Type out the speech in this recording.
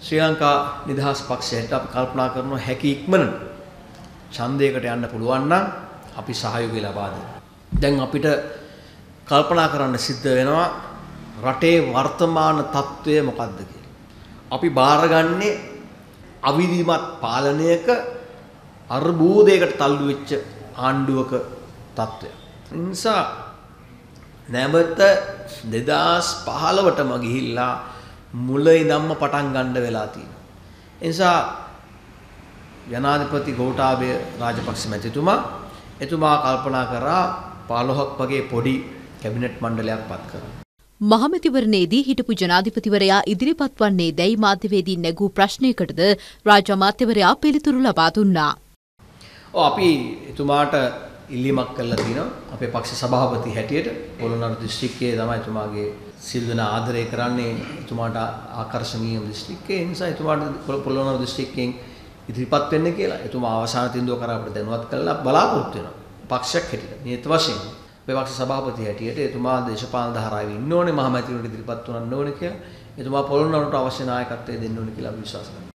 ශ්‍රී ලංකා නිදහස් පක්ෂයට අපි කල්පනා කරනවා හැකි ඉක්මනට ඡන්දයකට යන්න පුළුවන් නම් අපි සහයෝගය ලබා දෙන්න. දැන් අපිට කල්පනා කරන්න සිද්ධ වෙනවා රටේ වර්තමාන තත්ත්වය මොකක්ද කියලා. අපි බාරගන්නේ අවිධිමත් පාලනයක අර්බූදයකට තල්ලු වෙච්ච ආණ්ඩුවක තත්ත්වයක්. නිසා නැවත 2015ටම ගිහිල්ලා මුල ඉඳන්ම පටන් ගන්න වෙලා තියෙනවා. ඒ නිසා ජනාධිපති ගෝඨාභය රාජපක්ෂ මැතිතුමා එතුමා කල්පනා කරා 15ක් වගේ පොඩි කැබිනට් මණ්ඩලයක් පත් කරා. මහමැතිවරණයේදී හිටපු ජනාධිපතිවරයා ඉදිරිපත් වන්නේ දැයි මාධ්‍යවේදී නැගූ ප්‍රශ්නයකටද රාජ අමාත්‍යවරයා පිළිතුරු ලබා දුන්නා. ඔව් අපි එතුමාට ඉල්ලීමක් කළා තියෙනවා අපේ පක්ෂ සභාපති හැටියට පොළොන්නරු දිස්ත්‍රික්කයේ තමයි එතුමාගේ සිල් වෙන ආදරය කරන්නේ. එතුමාට ආකර්ශනීය දිස්ත්‍රික්කේ ඒ නිසා එතුමාට පොළොන්නරු දිස්ත්‍රික්කයෙන් ඉදිරිපත් වෙන්න කියලා. එතුමා අවසාන තීන්දුව කරා අපිට දැනුවත් කළා බලාපොරොත්තු වෙනවා. පක්ෂයක් හැටියට නියත වශයෙන් අපේ පක්ෂ සභාපති හැටියට එතුමා දේශපාලන ධාරාවේ ඉන්න ඕනේ මහමැතිවරණයට ඉදිරිපත් වුණන්න ඕනේ කියලා. එතුමා පොළොන්නරුට අවශ්‍ය නායකත්වය දෙන්න ඕනේ කියලා අපි විශ්වාස කරනවා.